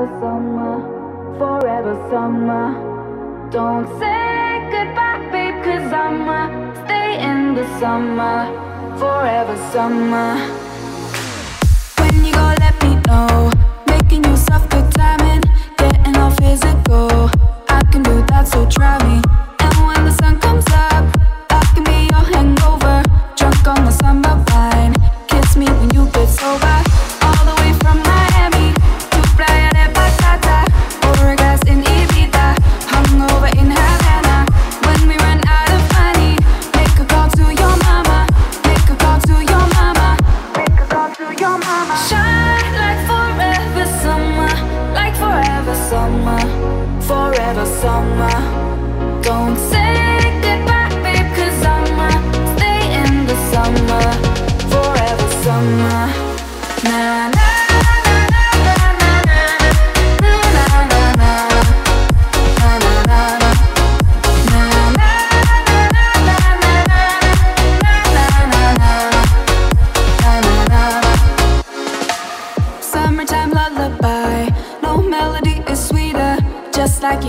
forever summer, forever summer. Don't say goodbye, babe, cause I'ma stay in the summer, forever summer.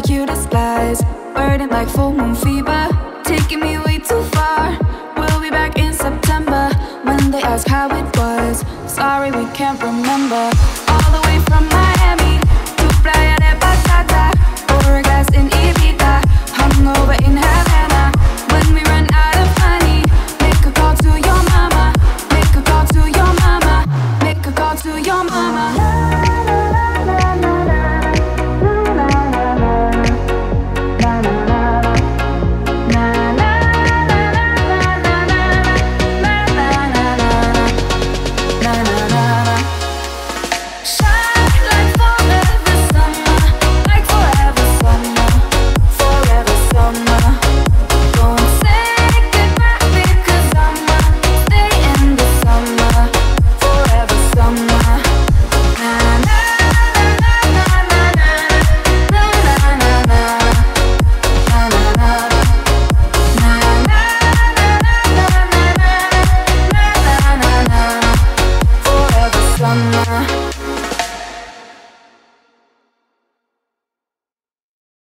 the cutest lies Burning like full moon fever. Taking me way too far. We'll be back in September. When they ask how it was. Sorry we can't remember. All the way from my